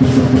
Thank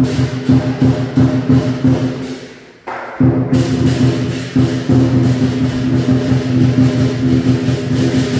Thank you.